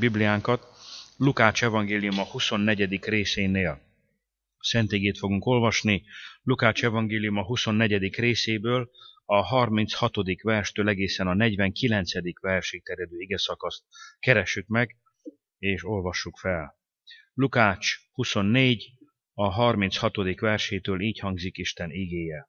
Bibliánkat Lukács evangélium a 24. részénél. Szentigét fogunk olvasni, Lukács evangélium a 24. részéből a 36. verstől egészen a 49. versig terjedő ige szakaszt keressük meg, és olvassuk fel. Lukács 24, a 36. versétől így hangzik Isten igéje.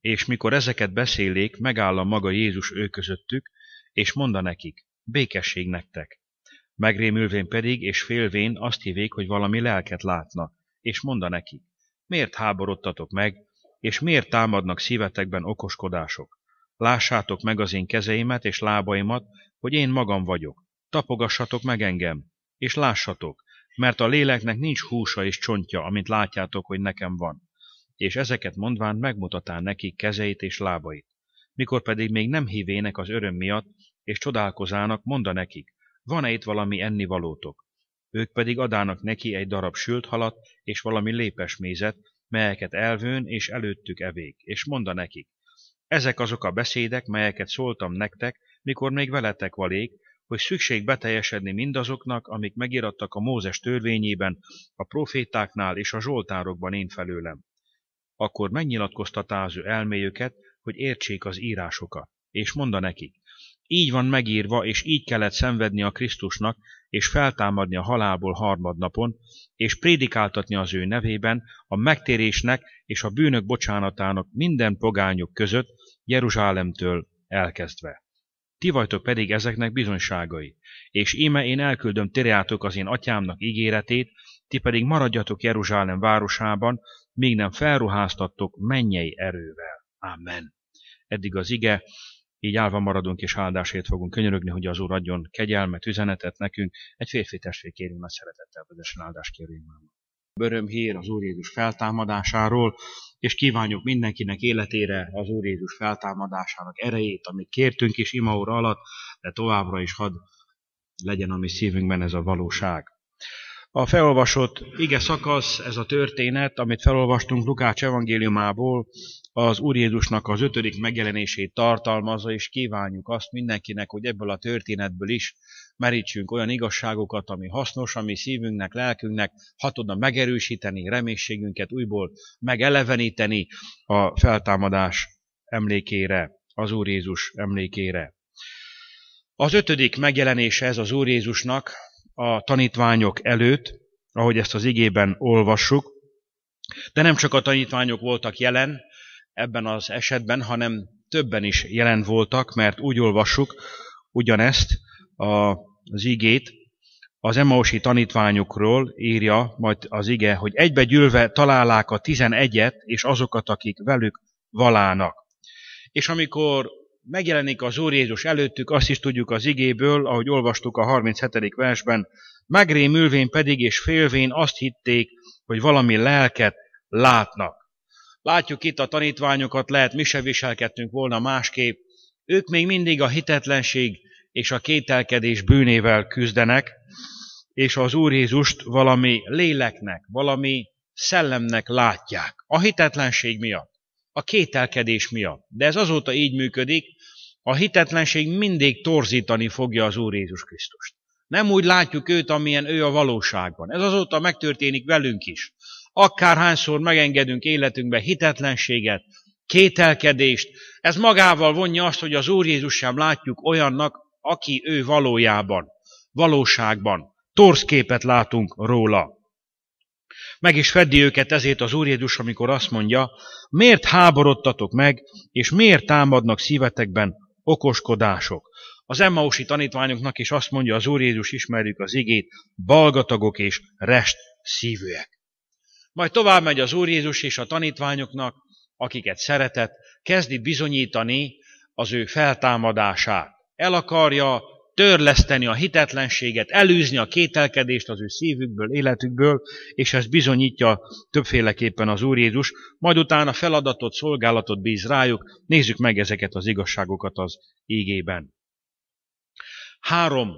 És mikor ezeket beszélék, megáll a maga Jézus ő közöttük, és mondta nekik, békesség nektek. Megrémülvén pedig, és félvén azt hívék, hogy valami lelket látna, és mondta nekik, miért háborodtatok meg, és miért támadnak szívetekben okoskodások? Lássátok meg az én kezeimet és lábaimat, hogy én magam vagyok. Tapogassatok meg engem, és lássatok, mert a léleknek nincs húsa és csontja, amit látjátok, hogy nekem van és ezeket mondván megmutatán nekik kezeit és lábait. Mikor pedig még nem hívének az öröm miatt, és csodálkozának, monda nekik, van-e itt valami ennivalótok? Ők pedig adának neki egy darab sült halat és valami lépesmézet, melyeket elvőn és előttük evék, és monda nekik, ezek azok a beszédek, melyeket szóltam nektek, mikor még veletek valék, hogy szükség beteljesedni mindazoknak, amik megirattak a Mózes törvényében, a profétáknál és a zsoltárokban én felőlem akkor megnyilatkoztatá elméjüket, hogy értsék az írásokat, és monda nekik, így van megírva, és így kellett szenvedni a Krisztusnak, és feltámadni a halálból harmadnapon, és prédikáltatni az ő nevében a megtérésnek és a bűnök bocsánatának minden pogányok között, Jeruzsálemtől elkezdve. Ti vagytok pedig ezeknek bizonyságai, és íme én elküldöm tirjátok az én atyámnak ígéretét, ti pedig maradjatok Jeruzsálem városában, még nem felruháztattok mennyei erővel. Amen. Eddig az ige, így állva maradunk és áldásért fogunk könyörögni, hogy az Úr adjon kegyelmet, üzenetet nekünk. Egy férfi testvér kérünk nagy szeretettel, vezesen áldást kérünk Böröm hír az Úr Jézus feltámadásáról, és kívánjuk mindenkinek életére az Úr Jézus feltámadásának erejét, amit kértünk is imaóra alatt, de továbbra is had legyen a mi szívünkben ez a valóság. A felolvasott ige szakasz, ez a történet, amit felolvastunk Lukács evangéliumából, az Úr Jézusnak az ötödik megjelenését tartalmazza, és kívánjuk azt mindenkinek, hogy ebből a történetből is merítsünk olyan igazságokat, ami hasznos, ami szívünknek, lelkünknek ha tudna megerősíteni, reménységünket újból megeleveníteni a feltámadás emlékére, az Úr Jézus emlékére. Az ötödik megjelenése ez az Úr Jézusnak, a tanítványok előtt, ahogy ezt az igében olvassuk, de nem csak a tanítványok voltak jelen ebben az esetben, hanem többen is jelen voltak, mert úgy olvassuk ugyanezt az igét, az Emausi tanítványokról írja majd az ige, hogy egybegyűlve találák a tizenegyet, és azokat, akik velük valának. És amikor megjelenik az Úr Jézus előttük, azt is tudjuk az igéből, ahogy olvastuk a 37. versben, megrémülvén pedig és félvén azt hitték, hogy valami lelket látnak. Látjuk itt a tanítványokat, lehet mi se viselkedtünk volna másképp. Ők még mindig a hitetlenség és a kételkedés bűnével küzdenek, és az Úr Jézust valami léleknek, valami szellemnek látják. A hitetlenség miatt a kételkedés miatt. De ez azóta így működik, a hitetlenség mindig torzítani fogja az Úr Jézus Krisztust. Nem úgy látjuk őt, amilyen ő a valóságban. Ez azóta megtörténik velünk is. Akárhányszor megengedünk életünkbe hitetlenséget, kételkedést, ez magával vonja azt, hogy az Úr Jézus sem látjuk olyannak, aki ő valójában, valóságban. Torz képet látunk róla. Meg is feddi őket ezért az Úr Jézus, amikor azt mondja, miért háborodtatok meg, és miért támadnak szívetekben okoskodások. Az Emmausi tanítványoknak is azt mondja az Úr Jézus, ismerjük az igét, balgatagok és rest szívűek. Majd tovább megy az Úr Jézus és a tanítványoknak, akiket szeretett, kezdi bizonyítani az ő feltámadását. El akarja törleszteni a hitetlenséget, elűzni a kételkedést az ő szívükből, életükből, és ezt bizonyítja többféleképpen az Úr Jézus, majd utána feladatot, szolgálatot bíz rájuk. Nézzük meg ezeket az igazságokat az ígében. Három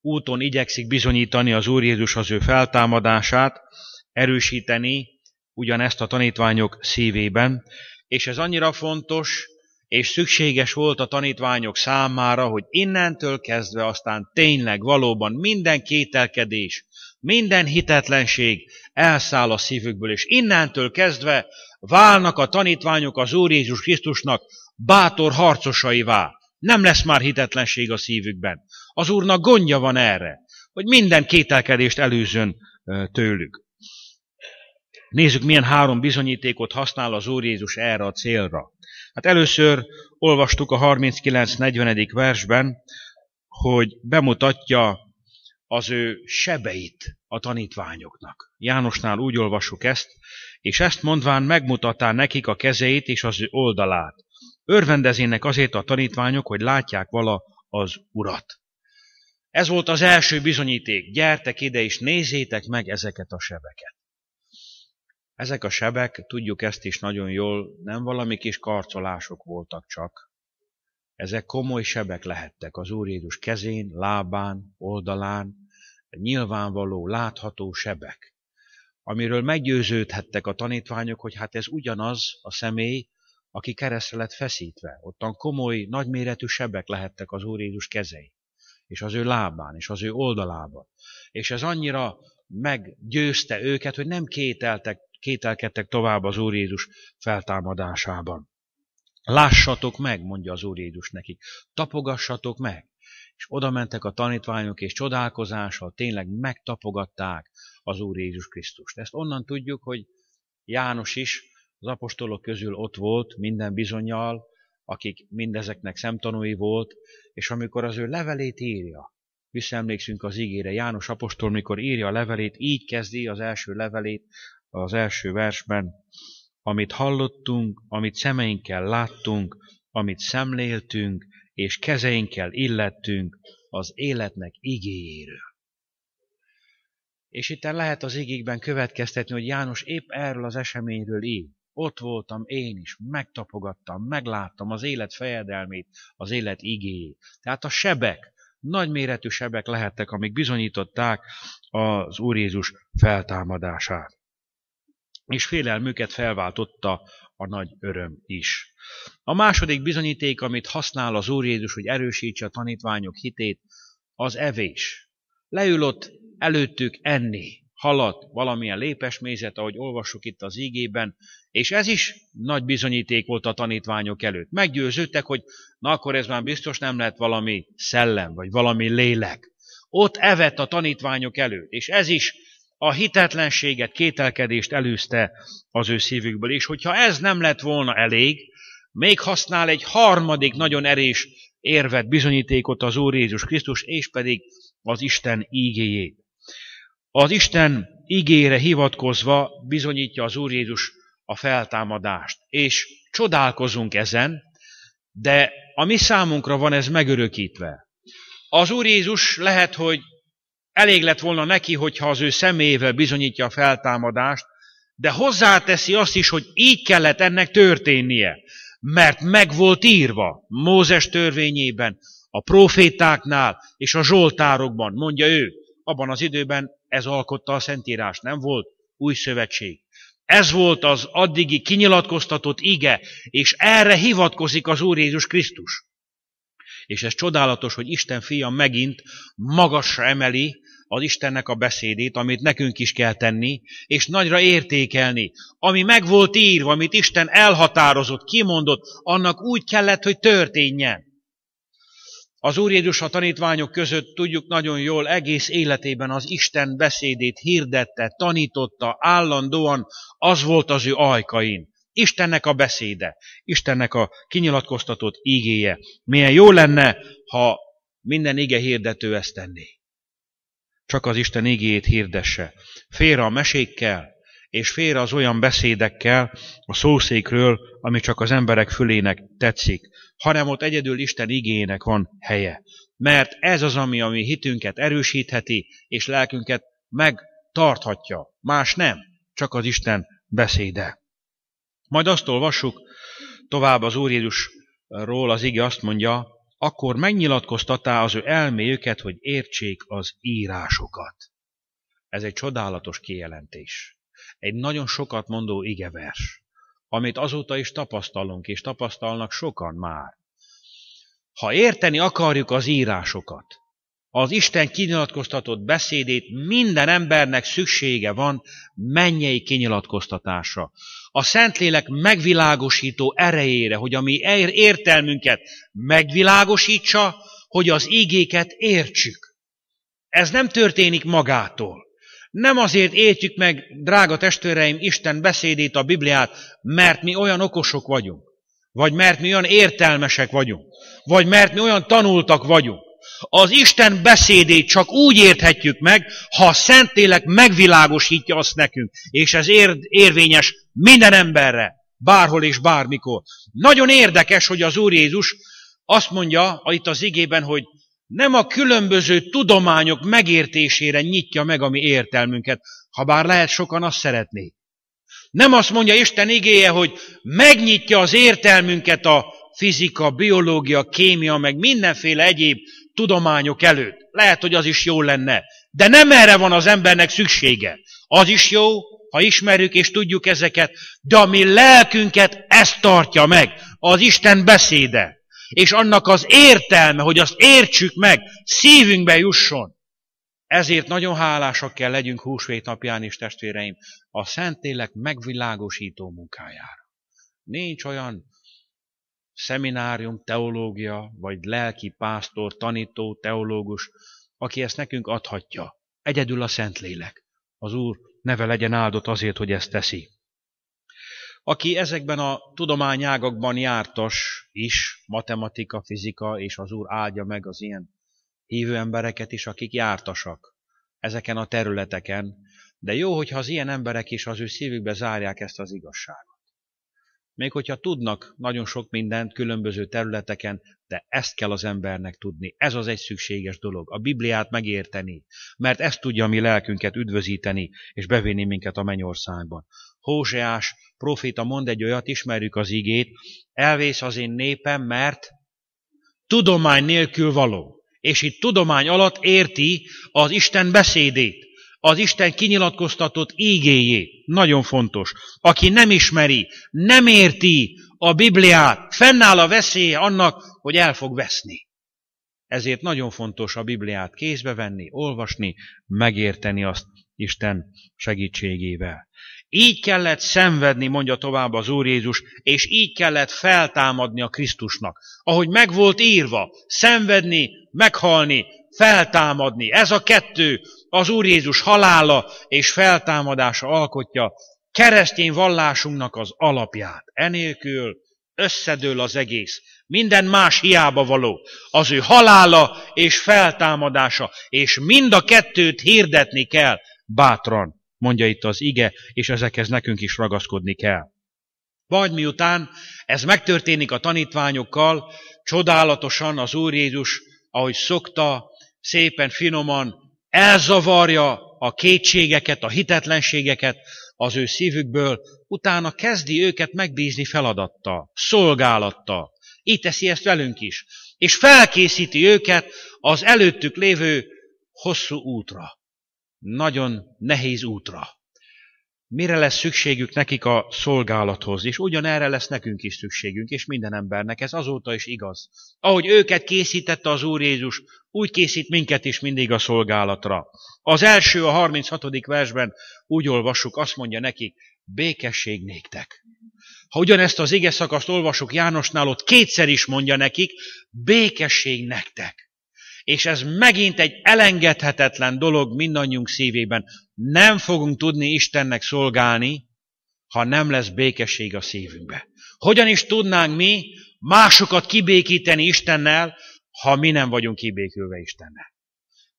úton igyekszik bizonyítani az Úr Jézus az ő feltámadását, erősíteni ugyanezt a tanítványok szívében, és ez annyira fontos, és szükséges volt a tanítványok számára, hogy innentől kezdve aztán tényleg valóban minden kételkedés, minden hitetlenség elszáll a szívükből, és innentől kezdve válnak a tanítványok az Úr Jézus Krisztusnak bátor harcosaivá. Nem lesz már hitetlenség a szívükben. Az Úrnak gondja van erre, hogy minden kételkedést előzön tőlük. Nézzük, milyen három bizonyítékot használ az Úr Jézus erre a célra. Hát először olvastuk a 39-40. versben, hogy bemutatja az ő sebeit a tanítványoknak. Jánosnál úgy olvassuk ezt, és ezt mondván megmutatá nekik a kezeit és az ő oldalát. Örvendezének azért a tanítványok, hogy látják vala az urat. Ez volt az első bizonyíték. Gyertek ide és nézzétek meg ezeket a sebeket. Ezek a sebek, tudjuk ezt is nagyon jól, nem valami kis karcolások voltak csak. Ezek komoly sebek lehettek az Úr Jézus kezén, lábán, oldalán, nyilvánvaló, látható sebek, amiről meggyőződhettek a tanítványok, hogy hát ez ugyanaz a személy, aki keresztre lett feszítve. Ottan komoly, nagyméretű sebek lehettek az Úr Jézus kezei, és az ő lábán, és az ő oldalában. És ez annyira meggyőzte őket, hogy nem kételtek, kételkedtek tovább az Úr Jézus feltámadásában. Lássatok meg, mondja az Úr Jézus nekik, tapogassatok meg. És oda mentek a tanítványok, és csodálkozással tényleg megtapogatták az Úr Jézus Krisztust. Ezt onnan tudjuk, hogy János is az apostolok közül ott volt minden bizonyal, akik mindezeknek szemtanúi volt, és amikor az ő levelét írja, visszaemlékszünk az ígére, János apostol, mikor írja a levelét, így kezdi az első levelét az első versben, amit hallottunk, amit szemeinkkel láttunk, amit szemléltünk, és kezeinkkel illettünk az életnek igéjéről. És itt lehet az igékben következtetni, hogy János épp erről az eseményről ír. Ott voltam én is, megtapogattam, megláttam az élet fejedelmét, az élet igéjét. Tehát a sebek, nagyméretű sebek lehettek, amik bizonyították az Úr Jézus feltámadását. És félelmüket felváltotta a nagy öröm is. A második bizonyíték, amit használ az Úr Jézus, hogy erősítse a tanítványok hitét, az evés. Leülött előttük enni, halat, valamilyen lépesmézet, ahogy olvassuk itt az ígében, és ez is nagy bizonyíték volt a tanítványok előtt. Meggyőződtek, hogy na akkor ez már biztos nem lehet valami szellem, vagy valami lélek. Ott evett a tanítványok előtt, és ez is a hitetlenséget, kételkedést előzte az ő szívükből. És hogyha ez nem lett volna elég, még használ egy harmadik nagyon erős érvet, bizonyítékot az Úr Jézus Krisztus, és pedig az Isten ígéjét. Az Isten ígére hivatkozva bizonyítja az Úr Jézus a feltámadást. És csodálkozunk ezen, de a mi számunkra van ez megörökítve. Az Úr Jézus lehet, hogy elég lett volna neki, hogyha az ő személyével bizonyítja a feltámadást, de hozzáteszi azt is, hogy így kellett ennek történnie, mert meg volt írva Mózes törvényében, a profétáknál és a zsoltárokban, mondja ő, abban az időben ez alkotta a Szentírás, nem volt új szövetség. Ez volt az addigi kinyilatkoztatott ige, és erre hivatkozik az Úr Jézus Krisztus. És ez csodálatos, hogy Isten fia megint magasra emeli az Istennek a beszédét, amit nekünk is kell tenni, és nagyra értékelni. Ami meg volt írva, amit Isten elhatározott, kimondott, annak úgy kellett, hogy történjen. Az Úr Jézus a tanítványok között tudjuk nagyon jól egész életében az Isten beszédét hirdette, tanította, állandóan az volt az ő ajkain. Istennek a beszéde, Istennek a kinyilatkoztatott ígéje. Milyen jó lenne, ha minden ige hirdető ezt tenné. Csak az Isten ígéjét hirdesse. Félre a mesékkel, és félre az olyan beszédekkel a szószékről, ami csak az emberek fülének tetszik, hanem ott egyedül Isten igényének van helye. Mert ez az, ami a mi hitünket erősítheti, és lelkünket megtarthatja. Más nem, csak az Isten beszéde. Majd azt olvassuk, tovább az Úr Jézusról az ige azt mondja, akkor megnyilatkoztatá az ő elméjüket, hogy értsék az írásokat. Ez egy csodálatos kijelentés. Egy nagyon sokat mondó igevers, amit azóta is tapasztalunk, és tapasztalnak sokan már. Ha érteni akarjuk az írásokat, az Isten kinyilatkoztatott beszédét minden embernek szüksége van mennyei kinyilatkoztatásra. A Szentlélek megvilágosító erejére, hogy a mi értelmünket megvilágosítsa, hogy az ígéket értsük. Ez nem történik magától. Nem azért értjük meg, drága testvéreim, Isten beszédét, a Bibliát, mert mi olyan okosok vagyunk, vagy mert mi olyan értelmesek vagyunk, vagy mert mi olyan tanultak vagyunk. Az Isten beszédét csak úgy érthetjük meg, ha a Szentlélek megvilágosítja azt nekünk, és ez ér, érvényes minden emberre, bárhol és bármikor. Nagyon érdekes, hogy az Úr Jézus azt mondja itt az igében, hogy nem a különböző tudományok megértésére nyitja meg a mi értelmünket, ha bár lehet sokan azt szeretnék. Nem azt mondja Isten igéje, hogy megnyitja az értelmünket a fizika, biológia, kémia, meg mindenféle egyéb tudományok előtt. Lehet, hogy az is jó lenne. De nem erre van az embernek szüksége. Az is jó, ha ismerjük és tudjuk ezeket, de a mi lelkünket ezt tartja meg. Az Isten beszéde. És annak az értelme, hogy azt értsük meg, szívünkbe jusson. Ezért nagyon hálásak kell legyünk húsvét napján is, testvéreim, a Szentlélek megvilágosító munkájára. Nincs olyan szeminárium, teológia, vagy lelki pásztor, tanító, teológus, aki ezt nekünk adhatja. Egyedül a Szentlélek. Az Úr neve legyen áldott azért, hogy ezt teszi. Aki ezekben a tudományágakban jártas is, matematika, fizika, és az Úr áldja meg az ilyen hívő embereket is, akik jártasak ezeken a területeken, de jó, hogyha az ilyen emberek is az ő szívükbe zárják ezt az igazságot. Még hogyha tudnak nagyon sok mindent különböző területeken, de ezt kell az embernek tudni. Ez az egy szükséges dolog. A Bibliát megérteni, mert ezt tudja mi lelkünket üdvözíteni, és bevinni minket a mennyországban. Hóseás proféta mond egy olyat, ismerjük az igét, elvész az én népem, mert tudomány nélkül való. És itt tudomány alatt érti az Isten beszédét az Isten kinyilatkoztatott ígéjét. Nagyon fontos. Aki nem ismeri, nem érti a Bibliát, fennáll a veszélye annak, hogy el fog veszni. Ezért nagyon fontos a Bibliát kézbe venni, olvasni, megérteni azt Isten segítségével. Így kellett szenvedni, mondja tovább az Úr Jézus, és így kellett feltámadni a Krisztusnak. Ahogy meg volt írva, szenvedni, meghalni, feltámadni. Ez a kettő az Úr Jézus halála és feltámadása alkotja keresztény vallásunknak az alapját. Enélkül összedől az egész. Minden más hiába való. Az ő halála és feltámadása, és mind a kettőt hirdetni kell bátran, mondja itt az ige, és ezekhez nekünk is ragaszkodni kell. Vagy miután ez megtörténik a tanítványokkal, csodálatosan az Úr Jézus, ahogy szokta, szépen, finoman elzavarja a kétségeket, a hitetlenségeket az ő szívükből, utána kezdi őket megbízni feladattal, szolgálattal. Így teszi ezt velünk is. És felkészíti őket az előttük lévő hosszú útra. Nagyon nehéz útra mire lesz szükségük nekik a szolgálathoz, és ugyanerre lesz nekünk is szükségünk, és minden embernek, ez azóta is igaz. Ahogy őket készítette az Úr Jézus, úgy készít minket is mindig a szolgálatra. Az első, a 36. versben úgy olvassuk, azt mondja nekik, békesség néktek. Ha ugyanezt az ige szakaszt olvasok Jánosnál, ott kétszer is mondja nekik, békesség nektek. És ez megint egy elengedhetetlen dolog mindannyiunk szívében. Nem fogunk tudni Istennek szolgálni, ha nem lesz békesség a szívünkbe. Hogyan is tudnánk mi másokat kibékíteni Istennel, ha mi nem vagyunk kibékülve Istennel?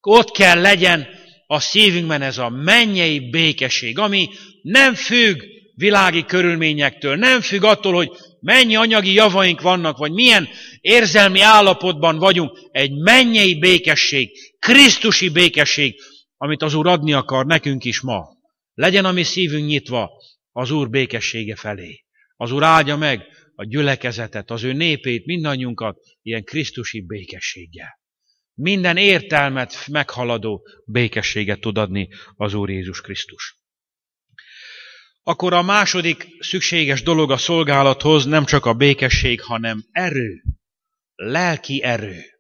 Ott kell legyen a szívünkben ez a mennyei békesség, ami nem függ világi körülményektől, nem függ attól, hogy mennyi anyagi javaink vannak, vagy milyen érzelmi állapotban vagyunk, egy mennyei békesség, Krisztusi békesség, amit az Úr adni akar nekünk is ma. Legyen a mi szívünk nyitva az Úr békessége felé. Az Úr áldja meg a gyülekezetet, az ő népét, mindannyiunkat ilyen Krisztusi békességgel. Minden értelmet meghaladó békességet tud adni az Úr Jézus Krisztus. Akkor a második szükséges dolog a szolgálathoz nem csak a békesség, hanem erő, lelki erő.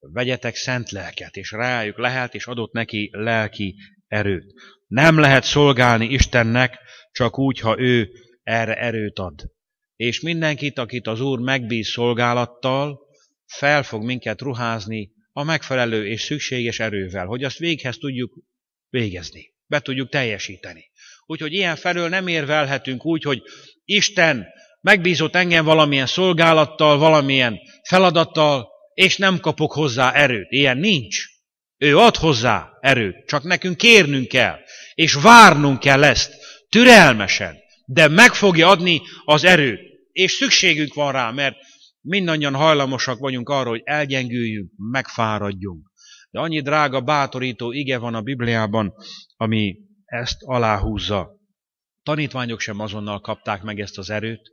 Vegyetek szent lelket, és rájuk lehet, és adott neki lelki erőt. Nem lehet szolgálni Istennek csak úgy, ha ő erre erőt ad. És mindenkit, akit az Úr megbíz szolgálattal, fel fog minket ruházni a megfelelő és szükséges erővel, hogy azt véghez tudjuk végezni, be tudjuk teljesíteni. Úgyhogy ilyen felől nem érvelhetünk úgy, hogy Isten megbízott engem valamilyen szolgálattal, valamilyen feladattal, és nem kapok hozzá erőt. Ilyen nincs. Ő ad hozzá erőt, csak nekünk kérnünk kell, és várnunk kell ezt, türelmesen, de meg fogja adni az erőt. És szükségünk van rá, mert mindannyian hajlamosak vagyunk arra, hogy elgyengüljünk, megfáradjunk. De annyi drága, bátorító ige van a Bibliában, ami ezt aláhúzza. Tanítványok sem azonnal kapták meg ezt az erőt,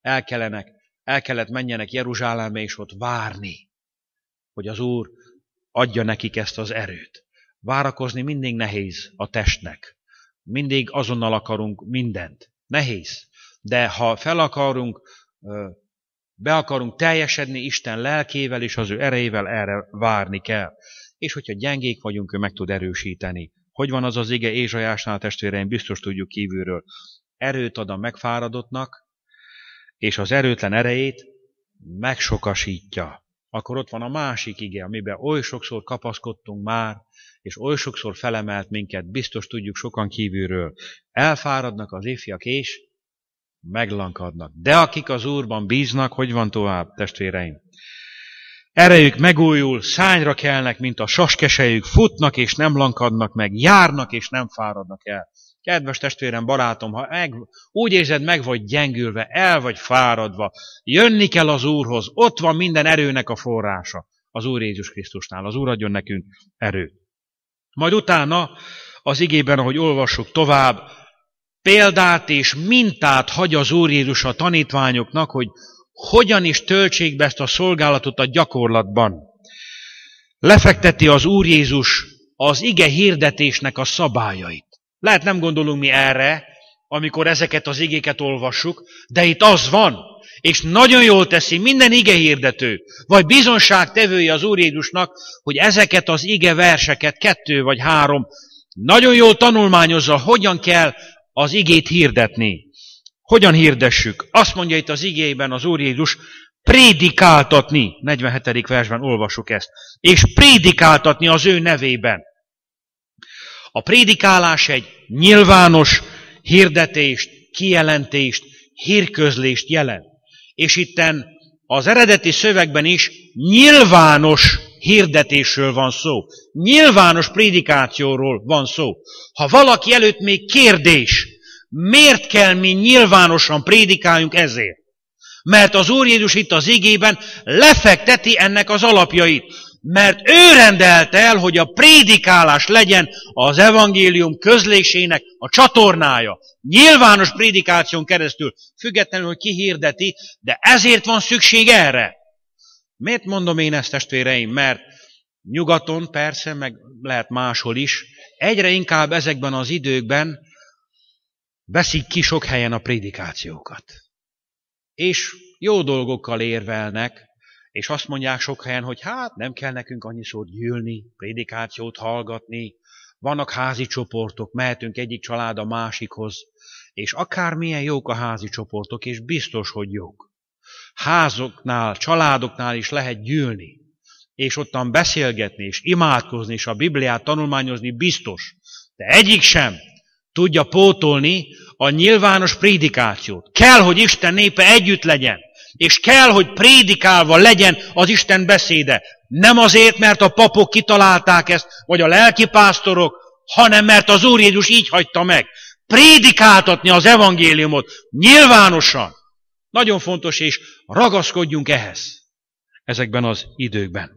el, kellenek, el kellett menjenek Jeruzsálembe és ott várni, hogy az Úr adja nekik ezt az erőt. Várakozni mindig nehéz a testnek. Mindig azonnal akarunk mindent. Nehéz. De ha fel akarunk, be akarunk teljesedni Isten lelkével és az ő erejével, erre várni kell. És hogyha gyengék vagyunk, ő meg tud erősíteni. Hogy van az az ige Ézsajásnál testvéreim, biztos tudjuk kívülről. Erőt ad a megfáradottnak, és az erőtlen erejét megsokasítja. Akkor ott van a másik ige, amiben oly sokszor kapaszkodtunk már, és oly sokszor felemelt minket, biztos tudjuk sokan kívülről. Elfáradnak az ifjak, és meglankadnak. De akik az Úrban bíznak, hogy van tovább, testvéreim? Erejük megújul, szányra kelnek, mint a saskesejük, futnak és nem lankadnak meg, járnak és nem fáradnak el. Kedves testvérem, barátom, ha meg, úgy érzed, meg vagy gyengülve, el vagy fáradva, jönni kell az Úrhoz, ott van minden erőnek a forrása, az Úr Jézus Krisztusnál. Az Úr adjon nekünk erőt. Majd utána az igében, ahogy olvassuk tovább, példát és mintát hagy az Úr Jézus a tanítványoknak, hogy hogyan is töltsék be ezt a szolgálatot a gyakorlatban. Lefekteti az Úr Jézus az ige hirdetésnek a szabályait. Lehet nem gondolunk mi erre, amikor ezeket az igéket olvassuk, de itt az van, és nagyon jól teszi minden ige hirdető, vagy bizonságtevője az Úr Jézusnak, hogy ezeket az ige verseket, kettő vagy három, nagyon jól tanulmányozza, hogyan kell az igét hirdetni. Hogyan hirdessük? Azt mondja itt az igében az Úr Jézus, prédikáltatni, 47. versben olvassuk ezt, és prédikáltatni az ő nevében. A prédikálás egy nyilvános hirdetést, kijelentést, hírközlést jelent. És itten az eredeti szövegben is nyilvános hirdetésről van szó. Nyilvános prédikációról van szó. Ha valaki előtt még kérdés, miért kell mi nyilvánosan prédikáljunk ezért? Mert az Úr Jézus itt az igében lefekteti ennek az alapjait. Mert ő rendelte el, hogy a prédikálás legyen az evangélium közlésének a csatornája. Nyilvános prédikáción keresztül, függetlenül, hogy ki hirdeti, de ezért van szükség erre. Miért mondom én ezt, testvéreim? Mert nyugaton persze, meg lehet máshol is, egyre inkább ezekben az időkben veszik ki sok helyen a prédikációkat. És jó dolgokkal érvelnek, és azt mondják sok helyen, hogy hát nem kell nekünk annyiszor gyűlni, prédikációt hallgatni, vannak házi csoportok, mehetünk egyik család a másikhoz, és akármilyen jók a házi csoportok, és biztos, hogy jók. Házoknál, családoknál is lehet gyűlni, és ottan beszélgetni, és imádkozni, és a Bibliát tanulmányozni biztos. De egyik sem tudja pótolni a nyilvános prédikációt. Kell, hogy Isten népe együtt legyen, és kell, hogy prédikálva legyen az Isten beszéde. Nem azért, mert a papok kitalálták ezt, vagy a lelkipásztorok, hanem mert az Úr Jézus így hagyta meg. Prédikáltatni az evangéliumot nyilvánosan. Nagyon fontos, és ragaszkodjunk ehhez ezekben az időkben.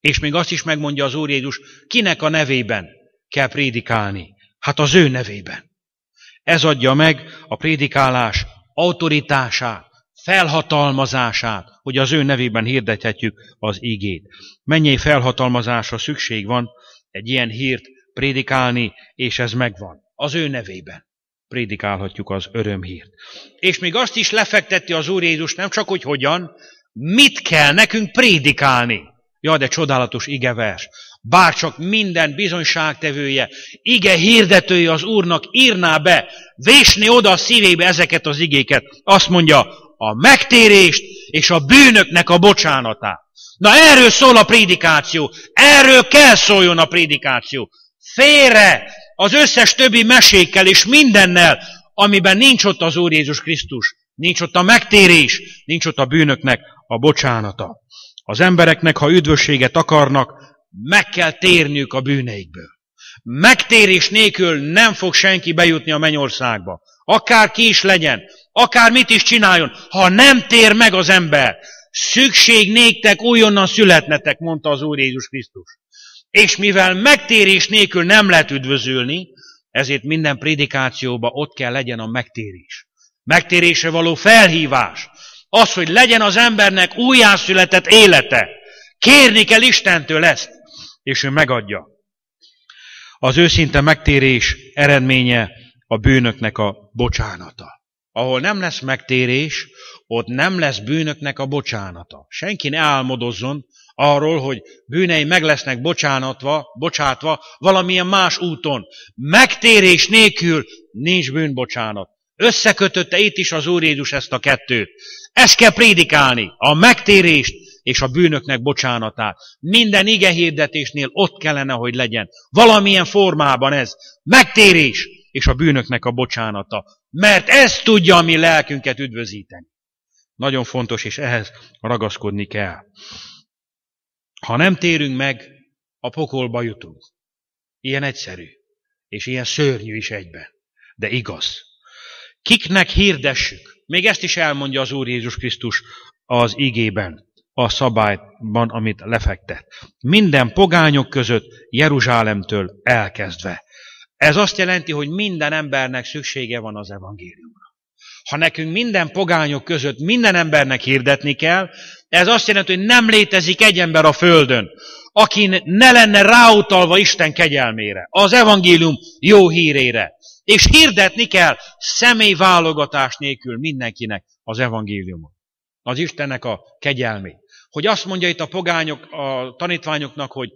És még azt is megmondja az Úr Jézus, kinek a nevében kell prédikálni. Hát az ő nevében. Ez adja meg a prédikálás autoritását, felhatalmazását, hogy az ő nevében hirdethetjük az igét. Mennyi felhatalmazásra szükség van egy ilyen hírt prédikálni, és ez megvan. Az ő nevében prédikálhatjuk az örömhírt. És még azt is lefekteti az Úr Jézus, nem csak hogy hogyan, mit kell nekünk prédikálni. Ja, de csodálatos igevers. Bárcsak minden bizonyságtevője, ige hirdetője az Úrnak írná be, vésni oda a szívébe ezeket az igéket. Azt mondja, a megtérést és a bűnöknek a bocsánatát. Na erről szól a prédikáció, erről kell szóljon a prédikáció. Félre az összes többi mesékkel és mindennel, amiben nincs ott az Úr Jézus Krisztus, nincs ott a megtérés, nincs ott a bűnöknek a bocsánata. Az embereknek, ha üdvösséget akarnak, meg kell térniük a bűneikből. Megtérés nélkül nem fog senki bejutni a mennyországba. Akár ki is legyen, akár mit is csináljon, ha nem tér meg az ember, szükség néktek újonnan születnetek, mondta az Úr Jézus Krisztus. És mivel megtérés nélkül nem lehet üdvözülni, ezért minden prédikációban ott kell legyen a megtérés. Megtérésre való felhívás. Az, hogy legyen az embernek újjászületett élete. Kérni kell Istentől ezt, és ő megadja. Az őszinte megtérés eredménye a bűnöknek a bocsánata. Ahol nem lesz megtérés, ott nem lesz bűnöknek a bocsánata. Senki ne álmodozzon arról, hogy bűnei meg lesznek bocsánatva, bocsátva valamilyen más úton. Megtérés nélkül nincs bűnbocsánat. Összekötötte itt is az Úr Jézus ezt a kettőt. Ezt kell prédikálni, a megtérést és a bűnöknek bocsánatát. Minden ige hirdetésnél ott kellene, hogy legyen. Valamilyen formában ez. Megtérés és a bűnöknek a bocsánata. Mert ez tudja a mi lelkünket üdvözíteni. Nagyon fontos, és ehhez ragaszkodni kell. Ha nem térünk meg, a pokolba jutunk. Ilyen egyszerű, és ilyen szörnyű is egyben, de igaz. Kiknek hirdessük? Még ezt is elmondja az Úr Jézus Krisztus az igében, a szabályban, amit lefektet. Minden pogányok között Jeruzsálemtől elkezdve. Ez azt jelenti, hogy minden embernek szüksége van az evangéliumra. Ha nekünk minden pogányok között minden embernek hirdetni kell, ez azt jelenti, hogy nem létezik egy ember a földön, aki ne lenne ráutalva Isten kegyelmére, az evangélium jó hírére. És hirdetni kell személy válogatás nélkül mindenkinek az evangéliumot. Az Istennek a kegyelmét. Hogy azt mondja itt a pogányok, a tanítványoknak, hogy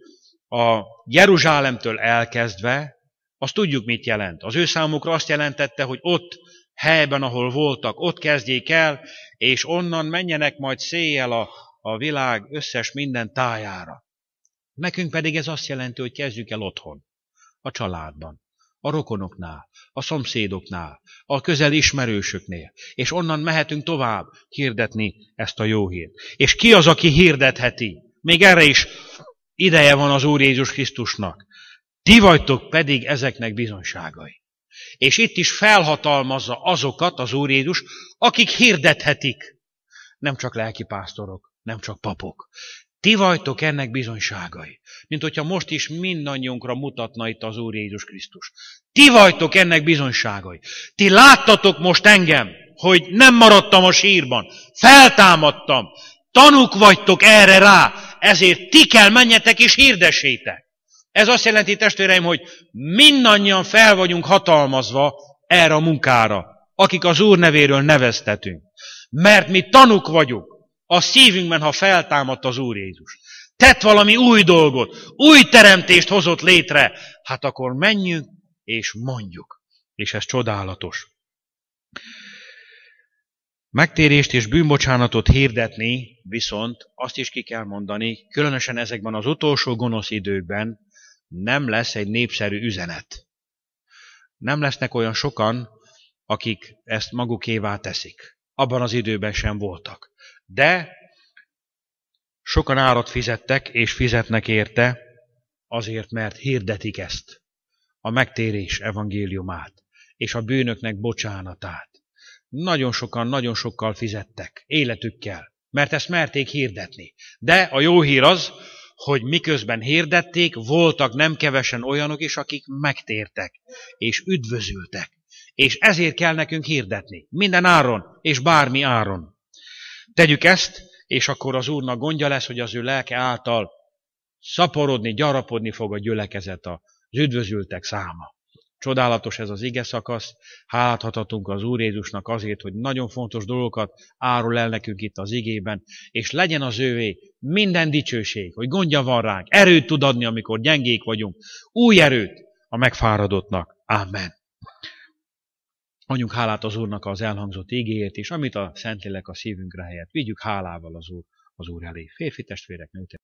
a Jeruzsálemtől elkezdve, azt tudjuk, mit jelent. Az ő számukra azt jelentette, hogy ott helyben, ahol voltak, ott kezdjék el, és onnan menjenek majd széjjel a, a világ összes minden tájára. Nekünk pedig ez azt jelenti, hogy kezdjük el otthon, a családban, a rokonoknál, a szomszédoknál, a közel ismerősöknél, és onnan mehetünk tovább hirdetni ezt a jó hírt. És ki az, aki hirdetheti? Még erre is ideje van az Úr Jézus Krisztusnak. Ti vagytok pedig ezeknek bizonságai. És itt is felhatalmazza azokat az Úr Jézus, akik hirdethetik. Nem csak lelkipásztorok, nem csak papok. Ti vagytok ennek bizonyságai. Mint hogyha most is mindannyiunkra mutatna itt az Úr Jézus Krisztus. Ti vagytok ennek bizonyságai. Ti láttatok most engem, hogy nem maradtam a sírban. Feltámadtam. Tanuk vagytok erre rá. Ezért ti kell menjetek és hirdessétek. Ez azt jelenti, testvéreim, hogy mindannyian fel vagyunk hatalmazva erre a munkára, akik az Úr nevéről neveztetünk. Mert mi tanuk vagyunk a szívünkben, ha feltámadt az Úr Jézus. Tett valami új dolgot, új teremtést hozott létre, hát akkor menjünk és mondjuk. És ez csodálatos. Megtérést és bűnbocsánatot hirdetni, viszont azt is ki kell mondani, különösen ezekben az utolsó gonosz időkben, nem lesz egy népszerű üzenet. Nem lesznek olyan sokan, akik ezt magukévá teszik. Abban az időben sem voltak. De sokan árat fizettek, és fizetnek érte, azért, mert hirdetik ezt, a megtérés evangéliumát, és a bűnöknek bocsánatát. Nagyon sokan, nagyon sokkal fizettek, életükkel, mert ezt merték hirdetni. De a jó hír az, hogy miközben hirdették, voltak nem kevesen olyanok is, akik megtértek, és üdvözültek. És ezért kell nekünk hirdetni, minden áron, és bármi áron. Tegyük ezt, és akkor az Úrnak gondja lesz, hogy az ő lelke által szaporodni, gyarapodni fog a gyülekezet, az üdvözültek száma. Csodálatos ez az ige szakasz, háláthatunk az Úr Jézusnak azért, hogy nagyon fontos dolgokat árul el nekünk itt az igében, és legyen az ővé minden dicsőség, hogy gondja van ránk, erőt tud adni, amikor gyengék vagyunk, új erőt a megfáradottnak. Amen. Adjunk hálát az Úrnak az elhangzott igéért, és amit a Szentlélek a szívünkre helyett, vigyük hálával az Úr, az Úr elé. Férfi testvérek, nőtek.